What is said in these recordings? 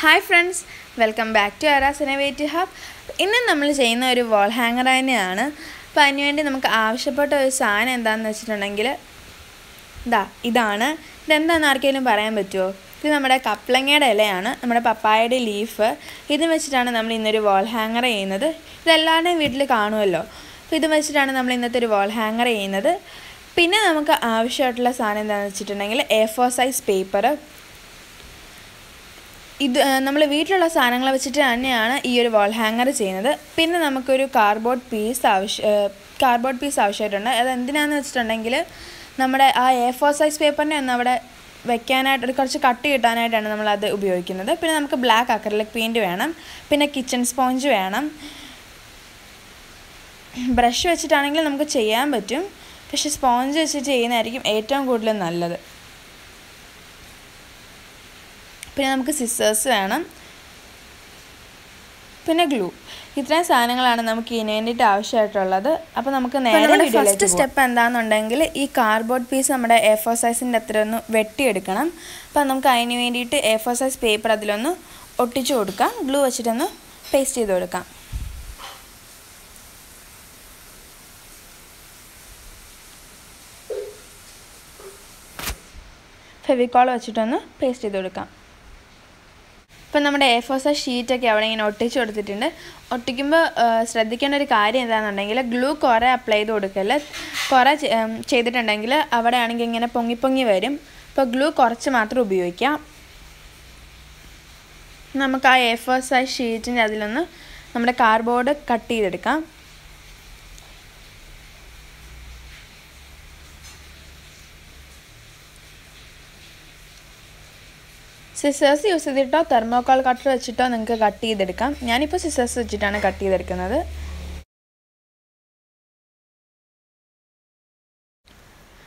Hi friends welcome back to അറാസ് innovative hub ഇന്ന് നമ്മൾ ചെയ്യുന്ന ഒരു വാൾ ഹാങ്ങർ തന്നെയാണ്. അപ്പോൾ അതിനുവേണ്ടി നമുക്ക് ആവശ്യപ്പെട്ട ഒരു സാധനം എന്താണെന്ന് വെച്ചിട്ടുണ്ടെങ്കിൽ ഇതാ ഇതാണ്. ഇതെന്താണെന്ന് ആർക്കെങ്കിലും പറയാൻ പറ്റുമോ ഇത് നമ്മുടെ കപ്ലങ്ങയുടെ ഇലയാണ്. നമ്മുടെ പപ്പായയുടെ ലീഫ് ഇത് വെച്ചിട്ടാണ് നമ്മൾ ഇന്നൊരു വാൾ ഹാങ്ങർ ചെയ്യുന്നത്. ഇതെല്ലാവരുടെയും വീട്ടിൽ കാണുമല്ലോ. അപ്പോൾ ഇത് വെച്ചിട്ടാണ് നമ്മൾ ഇന്നത്തെ ഒരു വാൾ ഹാങ്ങർ ചെയ്യുന്നത്. പിന്നെ നമുക്ക് ആവശ്യമായിട്ടുള്ള സാധനം എന്താണെന്ന് വെച്ചിട്ടുണ്ടെങ്കിൽ എ ഫോർ സൈസ് പേപ്പർ ഇത് നമ്മൾ വീട്ടിലുള്ള സാധനങ്ങൾ വെച്ചിട്ട് തന്നെയാണ് ഈ ഒരു വാൾ ഹാങ്ങർ ചെയ്യുന്നത്. പിന്നെ നമുക്കൊരു കാർബോർഡ് പീസ് ആവശ്യം കാർഡ്ബോർഡ് പീസ് ആവശ്യമായിട്ടുണ്ട്. അത് എന്തിനാന്ന് വെച്ചിട്ടുണ്ടെങ്കിൽ നമ്മുടെ ആ എ ഫോർ സൈസ് പേപ്പറിനെ ഒന്ന് അവിടെ വെക്കാനായിട്ട് ഒരു കുറച്ച് കട്ട് കിട്ടാനായിട്ടാണ് നമ്മളത് ഉപയോഗിക്കുന്നത്. പിന്നെ നമുക്ക് ബ്ലാക്ക് അക്രലിക് പെയിന്റ് വേണം. പിന്നെ കിച്ചൺ സ്പോഞ്ച് വേണം. ബ്രഷ് വെച്ചിട്ടാണെങ്കിൽ നമുക്ക് ചെയ്യാൻ പറ്റും. പക്ഷെ സ്പോഞ്ച് വെച്ചിട്ട് ചെയ്യുന്നതായിരിക്കും ഏറ്റവും കൂടുതൽ നല്ലത്. പിന്നെ നമുക്ക് സിസേഴ്സ് വേണം. പിന്നെ ഗ്ലൂ ഇത്രയും സാധനങ്ങളാണ് നമുക്ക് ഇതിന് വേണ്ടിയിട്ട് ആവശ്യമായിട്ടുള്ളത്. അപ്പോൾ നമുക്ക് നേരെ ഫസ്റ്റ് സ്റ്റെപ്പ് എന്താണെന്നുണ്ടെങ്കിൽ ഈ കാർഡ്ബോർഡ് പീസ് നമ്മുടെ എ ഫോർ സൈസിന്റെ അത്ര ഒന്ന് വെട്ടിയെടുക്കണം. അപ്പോൾ നമുക്ക് അതിന് വേണ്ടിയിട്ട് എ ഫോർ സൈസ് പേപ്പർ അതിലൊന്ന് ഒട്ടിച്ചു കൊടുക്കാം. ഗ്ലൂ വെച്ചിട്ടൊന്ന് പേസ്റ്റ് ചെയ്ത് കൊടുക്കാം. ഫെവിക്കോൾ വെച്ചിട്ടൊന്ന് പേസ്റ്റ് ചെയ്ത് കൊടുക്കാം. ഇപ്പം നമ്മുടെ എ ഫോർ സൈസ് ഷീറ്റൊക്കെ അവിടെ ഇങ്ങനെ ഒട്ടിച്ച് കൊടുത്തിട്ടുണ്ട്. ഒട്ടിക്കുമ്പോൾ ശ്രദ്ധിക്കേണ്ട ഒരു കാര്യം എന്താണെന്നുണ്ടെങ്കിൽ ഗ്ലൂ കുറേ അപ്ലൈ ചെയ്ത് കൊടുക്കല്ല? കുറേ ചെയ്തിട്ടുണ്ടെങ്കിൽ അവിടെ ആണെങ്കിൽ ഇങ്ങനെ പൊങ്ങി പൊങ്ങി വരും. അപ്പോൾ ഗ്ലൂ കുറച്ച് മാത്രം ഉപയോഗിക്കാം. നമുക്ക് ആ എ ഫോർ സൈസ് ഷീറ്റിന്റെ അതിലൊന്ന് നമ്മുടെ കാർഡ്ബോർഡ് കട്ട് ചെയ്തെടുക്കാം. സിസേഴ്സ് യൂസ് ചെയ്തിട്ടോ തെർമോക്കോൾ കട്ടർ വെച്ചിട്ടോ നിങ്ങൾക്ക് കട്ട് ചെയ്തെടുക്കാം. ഞാനിപ്പോൾ സിസേഴ്സ് വെച്ചിട്ടാണ് കട്ട് ചെയ്തെടുക്കുന്നത്.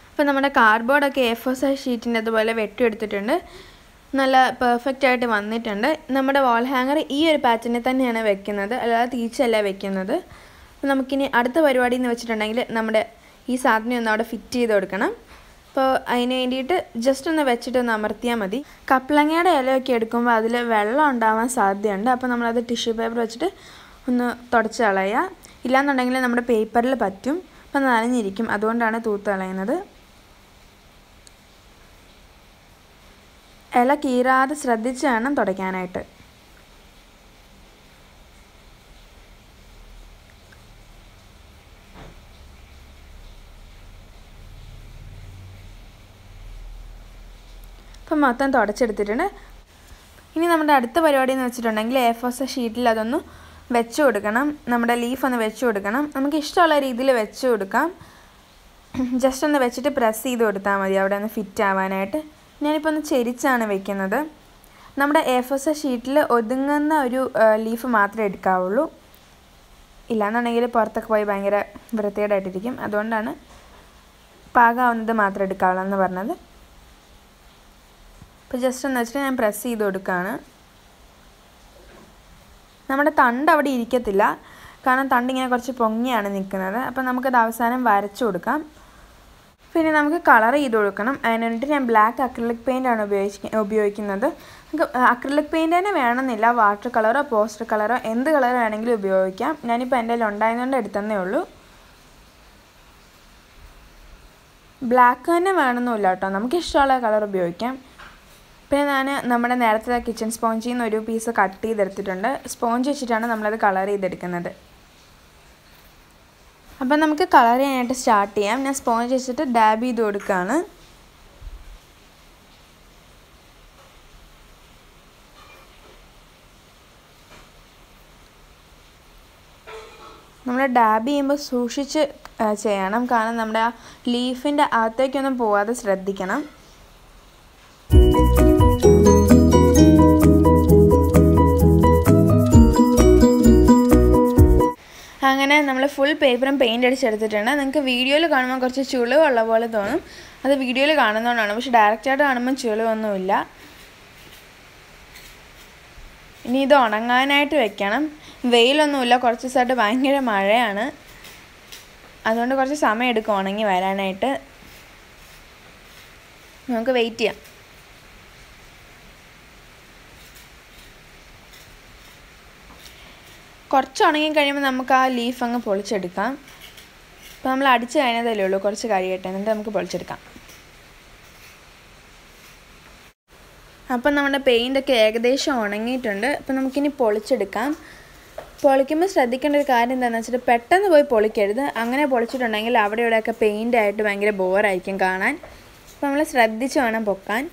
അപ്പോൾ നമ്മുടെ കാർഡ്ബോർഡൊക്കെ എ ഫോർ സൈസ് ഷീറ്റിന്റെ അതുപോലെ വെട്ടിയെടുത്തിട്ടുണ്ട്. നല്ല പെർഫെക്റ്റ് ആയിട്ട് വന്നിട്ടുണ്ട്. നമ്മുടെ വാൾ ഹാങ്ങർ ഈ ഒരു പാറ്റേണിൽ തന്നെയാണ് വെക്കുന്നത്. അല്ലാതെ തീച്ചല്ല വെക്കുന്നത്. അപ്പോൾ നമുക്കിനി അടുത്ത പരിപാടി എന്ന് വെച്ചിട്ടുണ്ടെങ്കിൽ നമ്മുടെ ഈ സാധനം ഒന്ന് അവിടെ ഫിറ്റ് ചെയ്ത് കൊടുക്കണം. അപ്പോൾ അതിന് വേണ്ടിയിട്ട് ജസ്റ്റ് ഒന്ന് വെച്ചിട്ട് ഒന്ന് അമർത്തിയാൽ മതി. കപ്ലങ്ങയുടെ ഇലയൊക്കെ എടുക്കുമ്പോൾ അതിൽ വെള്ളം ഉണ്ടാവാൻ സാധ്യതയുണ്ട്. അപ്പോൾ നമ്മളത് ടിഷ്യൂ പേപ്പർ വെച്ചിട്ട് ഒന്ന് തുടച്ച് കളയുക ഇല്ലാന്നുണ്ടെങ്കിൽ നമ്മുടെ പേപ്പറിൽ പറ്റും. അപ്പോൾ നനഞ്ഞിരിക്കും. അതുകൊണ്ടാണ് തൂത്ത് കളയുന്നത്. ഇല കീറാതെ ശ്രദ്ധിച്ച് വേണം തുടയ്ക്കാനായിട്ട്. ഇപ്പം മൊത്തം തുടച്ചെടുത്തിട്ടുണ്ട്. ഇനി നമ്മുടെ അടുത്ത പരിപാടി എന്ന് വെച്ചിട്ടുണ്ടെങ്കിൽ എ ഫോസ് ഷീറ്റിൽ അതൊന്ന് വെച്ച് കൊടുക്കണം. നമ്മുടെ ലീഫ് ഒന്ന് വെച്ച് കൊടുക്കണം. നമുക്ക് ഇഷ്ടമുള്ള രീതിയിൽ വെച്ച് കൊടുക്കാം. ജസ്റ്റ് ഒന്ന് വെച്ചിട്ട് പ്രസ് ചെയ്ത് കൊടുത്താൽ മതി. അവിടെ ഒന്ന് ഫിറ്റ് ആവാനായിട്ട്. ഞാനിപ്പോൾ ഒന്ന് ചെരിച്ചാണ് വെക്കുന്നത്. നമ്മുടെ എ ഫോസ് ഷീറ്റിൽ ഒതുങ്ങുന്ന ഒരു ലീഫ് മാത്രമേ എടുക്കാവുള്ളൂ. ഇല്ലാന്നുണ്ടെങ്കിൽ പുറത്തൊക്കെ പോയി ഭയങ്കര വൃത്തികേടായിട്ടിരിക്കും. അതുകൊണ്ടാണ് പാകാവുന്നത് മാത്രം എടുക്കാവുള്ളൂ എന്ന് പറഞ്ഞത്. അപ്പോൾ ജസ്റ്റ് എന്ന് വെച്ചിട്ട് ഞാൻ പ്രസ് ചെയ്ത് കൊടുക്കുകയാണ് നമ്മുടെ തണ്ട് അവിടെ ഇരിക്കത്തില്ല. കാരണം തണ്ട് ഇങ്ങനെ കുറച്ച് പൊങ്ങിയാണ് നിൽക്കുന്നത്. അപ്പോൾ നമുക്കത് അവസാനം വരച്ചു കൊടുക്കാം. പിന്നെ നമുക്ക് കളർ ചെയ്ത് കൊടുക്കണം. അതിന് വേണ്ടിയിട്ട് ഞാൻ ബ്ലാക്ക് അക്രിലിക് പെയിന്റാണ് ഉപയോഗിക്ക ഉപയോഗിക്കുന്നത്. നമുക്ക് അക്രിലിക് പെയിന്റ് തന്നെ വേണമെന്നില്ല. വാട്ടർ കളറോ പോസ്റ്റർ കളറോ എന്ത് കളർ വേണമെങ്കിലും ഉപയോഗിക്കാം. ഞാനിപ്പോൾ എന്റെ കയ്യിൽ ഉണ്ടായതുകൊണ്ട് എടുത്തതേ ഉള്ളൂ. ബ്ലാക്ക് തന്നെ വേണമെന്നില്ല കേട്ടോ. നമുക്ക് ഇഷ്ടമുള്ള കളർ ഉപയോഗിക്കാം. പിന്നെ ഞാൻ നമ്മുടെ നേരത്തെ കിച്ചൺ സ്പോഞ്ചിൽ നിന്ന് ഒരു പീസ് കട്ട് ചെയ്തെടുത്തിട്ടുണ്ട്. സ്പോഞ്ച് വെച്ചിട്ടാണ് നമ്മളത് കളർ ചെയ്തെടുക്കുന്നത്. അപ്പം നമുക്ക് കളർ ചെയ്യാനായിട്ട് സ്റ്റാർട്ട് ചെയ്യാം. ഞാൻ സ്പോഞ്ച് വെച്ചിട്ട് ഡാബ് ചെയ്ത് കൊടുക്കുകയാണ് നമ്മൾ ഡാബ് ചെയ്യുമ്പോൾ സൂക്ഷിച്ച് ചെയ്യണം. കാരണം നമ്മുടെ ആ ലീഫിന്റെ അകത്തേക്കൊന്നും പോവാതെ ശ്രദ്ധിക്കണം. പേപ്പറും പെയിന്റ് അടിച്ചെടുത്തിട്ടുണ്ട്. നിങ്ങൾക്ക് വീഡിയോയിൽ കാണുമ്പോൾ കുറച്ച് ചുളിവുള്ള പോലെ തോന്നും. അത് വീഡിയോയിൽ കാണുന്നതുകൊണ്ടാണ് പക്ഷെ ഡയറക്റ്റായിട്ട് കാണുമ്പോൾ ചുളിവൊന്നുമില്ല. ഇനി ഇത് ഉണങ്ങാനായിട്ട് വെക്കണം. വെയിലൊന്നുമില്ല. കുറച്ച് ദിവസമായിട്ട് ഭയങ്കര മഴയാണ്. അതുകൊണ്ട് കുറച്ച് സമയം എടുക്കും ഉണങ്ങി വരാനായിട്ട്. നമുക്ക് വെയിറ്റ് ചെയ്യാം. കുറച്ച് ഉണങ്ങി കഴിയുമ്പോൾ നമുക്ക് ആ ലീഫ് അങ്ങ് പൊളിച്ചെടുക്കാം. അപ്പോൾ നമ്മൾ അടിച്ച് കഴിഞ്ഞതല്ലേ ഉള്ളൂ. കുറച്ച് കഴിയട്ടെ എന്നിട്ട് നമുക്ക് പൊളിച്ചെടുക്കാം. അപ്പം നമ്മുടെ പെയിന്റൊക്കെ ഏകദേശം ഉണങ്ങിയിട്ടുണ്ട്. അപ്പം നമുക്കിനി പൊളിച്ചെടുക്കാം. പൊളിക്കുമ്പോൾ ശ്രദ്ധിക്കേണ്ട ഒരു കാര്യം എന്താണെന്ന് വെച്ചിട്ട് പെട്ടെന്ന് പോയി പൊളിക്കരുത്. അങ്ങനെ പൊളിച്ചിട്ടുണ്ടെങ്കിൽ അവിടെ ഇവിടെയൊക്കെ പെയിന്റ് ആയിട്ട് ഭയങ്കര ബോറായിരിക്കും കാണാൻ. അപ്പോൾ നമ്മൾ ശ്രദ്ധിച്ച് വേണം പൊക്കാൻ.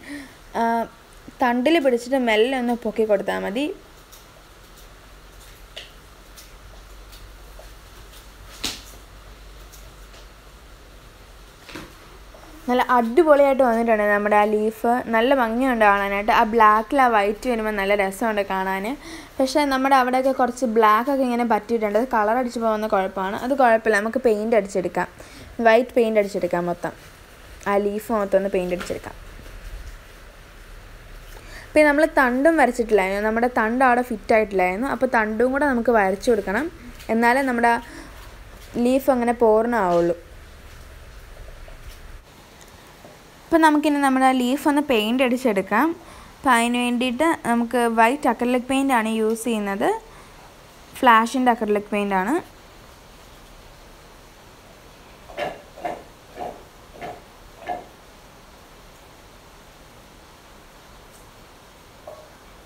തണ്ടിൽ പിടിച്ചിട്ട് മെല്ലെ ഒന്ന് പൊക്കി കൊടുത്താൽ മതി. നല്ല അടിപൊളിയായിട്ട് വന്നിട്ടുണ്ട് നമ്മുടെ ആ ലീഫ്. നല്ല ഭംഗിയുണ്ട് കാണാനായിട്ട്. ആ ബ്ലാക്കിൽ ആ വൈറ്റ് വരുമ്പോൾ നല്ല രസമുണ്ട് കാണാൻ പക്ഷേ നമ്മുടെ അവിടെയൊക്കെ കുറച്ച് ബ്ലാക്കൊക്കെ ഇങ്ങനെ പറ്റിയിട്ടുണ്ട്. അത് കളർ അടിച്ച് പോകുന്ന കുഴപ്പമാണ്. അത് കുഴപ്പമില്ല. നമുക്ക് പെയിന്റ് അടിച്ചെടുക്കാം. വൈറ്റ് പെയിന്റ് അടിച്ചെടുക്കാം മൊത്തം. ആ ലീഫ് മൊത്തം ഒന്ന് പെയിന്റ് അടിച്ചെടുക്കാം. പിന്നെ നമ്മൾ തണ്ടും വരച്ചിട്ടില്ലായിരുന്നു. നമ്മുടെ തണ്ട് അവിടെ ഫിറ്റ് ആയിട്ടില്ലായിരുന്നു. അപ്പോൾ തണ്ടും കൂടെ നമുക്ക് വരച്ചു കൊടുക്കണം. എന്നാലേ നമ്മുടെ ലീഫ് അങ്ങനെ പൂർണമാവുള്ളൂ. അപ്പോൾ നമുക്കിനി നമ്മുടെ ലീഫ് ഒന്ന് പെയിന്റ് അടിച്ചെടുക്കാം. അപ്പോൾ അതിന് വേണ്ടിയിട്ട് നമുക്ക് വൈറ്റ് അക്രലിക് പെയിന്റ് ആണ് യൂസ് ചെയ്യുന്നത്. ഫ്ലാഷിന്റെ അക്രലിക് പെയിന്റ് ആണ്.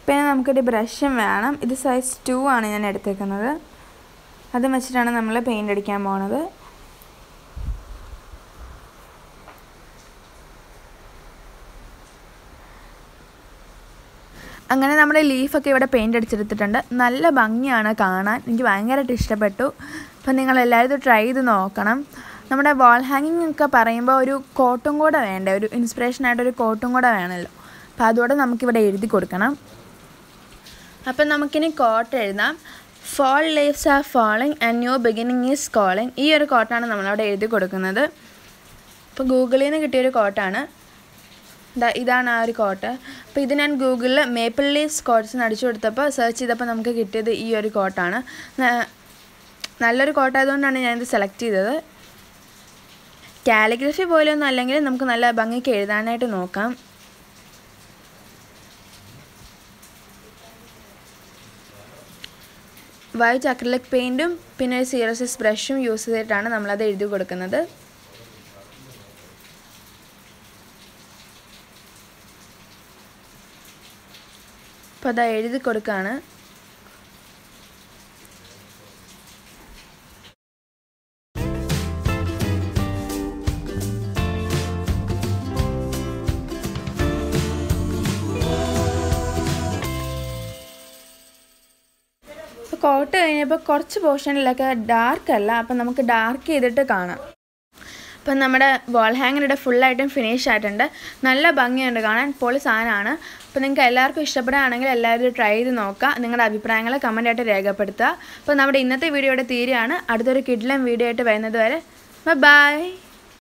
പിന്നെ നമുക്കൊരു ബ്രഷും വേണം. ഇത് സൈസ് ടു ആണ് ഞാൻ എടുത്തേക്കുന്നത്. അതും വെച്ചിട്ടാണ് നമ്മൾ പെയിന്റ് അടിക്കാൻ പോണത്. അങ്ങനെ നമ്മുടെ ലീഫൊക്കെ ഇവിടെ പെയിന്റ് അടിച്ചെടുത്തിട്ടുണ്ട്. നല്ല ഭംഗിയാണ് കാണാൻ. എനിക്ക് ഭയങ്കരമായിട്ട് ഇഷ്ടപ്പെട്ടു. അപ്പം നിങ്ങൾ എല്ലാവരും ട്രൈ ചെയ്ത് നോക്കണം. നമ്മുടെ വാൾ ഹാങ്ങിങ് ഒക്കെ പറയുമ്പോൾ ഒരു കോട്ടും കൂടെ വേണ്ടേ? ഒരു ഇൻസ്പിറേഷനായിട്ട് ഒരു കോട്ടും കൂടെ വേണമല്ലോ അപ്പോൾ അതുകൂടെ നമുക്കിവിടെ എഴുതി കൊടുക്കണം. അപ്പം നമുക്കിനി കോട്ട് എഴുതാം. Fall leaves are falling and new beginning is calling ഈ ഒരു കോട്ടാണ് നമ്മളവിടെ എഴുതി കൊടുക്കുന്നത്. ഇപ്പോൾ ഗൂഗിളിൽ നിന്ന് കിട്ടിയൊരു കോട്ടാണ് ഇതാണ് ആ ഒരു കോട്ട്. അപ്പോൾ ഇത് ഞാൻ ഗൂഗിളിൽ മേപ്പിൾ ലീവ്സ് കോട്ട്സ് അടിച്ചു കൊടുത്തപ്പോൾ സെർച്ച് ചെയ്തപ്പോൾ നമുക്ക് കിട്ടിയത് ഈ ഒരു കോട്ടാണ് നല്ലൊരു കോട്ടായതുകൊണ്ടാണ് ഞാനിത് സെലക്ട് ചെയ്തത്. കാലിഗ്രഫി പോലെയൊന്നും അല്ലെങ്കിൽ നമുക്ക് നല്ല ഭംഗിക്ക് എഴുതാനായിട്ട് നോക്കാം. വൈറ്റ് അക്രലിക് പെയിന്റും പിന്നെ ഒരു സിക്സ് ബ്രഷും യൂസ് ചെയ്തിട്ടാണ് നമ്മളത് എഴുതി കൊടുക്കുന്നത്. അപ്പോൾ അത് എഴുതി കൊടുക്കുകയാണ് കോട്ട് കഴിഞ്ഞപ്പോൾ കുറച്ച് പോർഷനിലൊക്കെ ഡാർക്ക് അല്ല അപ്പം നമുക്ക് ഡാർക്ക് ചെയ്തിട്ട് കാണാം. അപ്പം നമ്മുടെ വാൾ ഹാങ്ങറിയുടെ ഫുള്ളായിട്ടും ഫിനിഷ് ആയിട്ടുണ്ട്. നല്ല ഭംഗിയുണ്ട് കാണാൻ. പൊളി സാധനമാണ്. അപ്പോൾ നിങ്ങൾക്ക് എല്ലാവർക്കും ഇഷ്ടപ്പെടുകയാണെങ്കിൽ എല്ലാവരും ട്രൈ ചെയ്ത് നോക്കുക. നിങ്ങളുടെ അഭിപ്രായങ്ങൾ കമന്റായിട്ട് രേഖപ്പെടുത്തുക. അപ്പോൾ നമ്മുടെ ഇന്നത്തെ വീഡിയോയുടെ തീരെയാണ് അടുത്തൊരു കിഡ്ലം വീഡിയോ ആയിട്ട് വരുന്നത് വരെ ബൈ